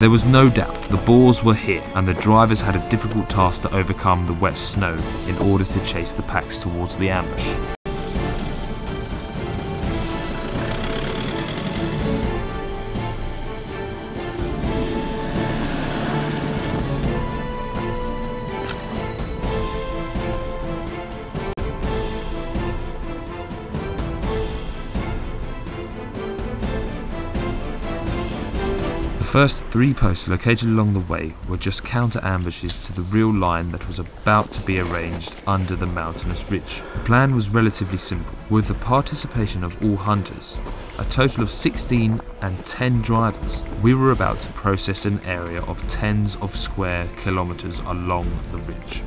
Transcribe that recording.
There was no doubt the boars were here, and the drivers had a difficult task to overcome the wet snow in order to chase the packs towards the ambush. First three posts located along the way were just counter ambushes to the real line that was about to be arranged under the mountainous ridge. The plan was relatively simple. With the participation of all hunters, a total of 16 and 10 drivers, we were about to process an area of tens of square kilometers along the ridge.